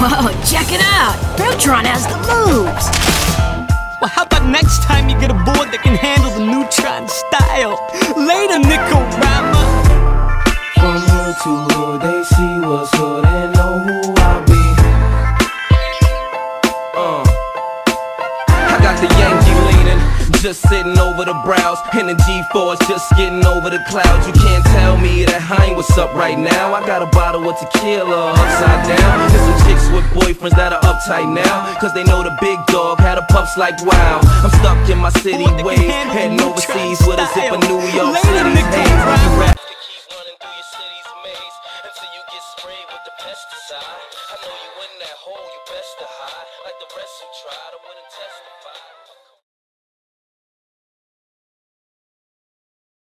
Whoa, check it out! Beltron has the moves! Well, how about next time you get a board that can handle the Neutron style? Later, Nicorama! From hood to hood, they see what's hood and know who I be. Uh, I got the Yankee leaning, just sitting over the brows, and the G4's just getting over the clouds. You can't tell me that I ain't what's up right now. I got a bottle of tequila upside down. There's some chicks with boyfriends that are uptight now, cause they know the big dog had a pups like wow. I'm stuck in my city ways, heading overseas with a zip of New York City. I know you in that hole, you best to hide. Like the rest who test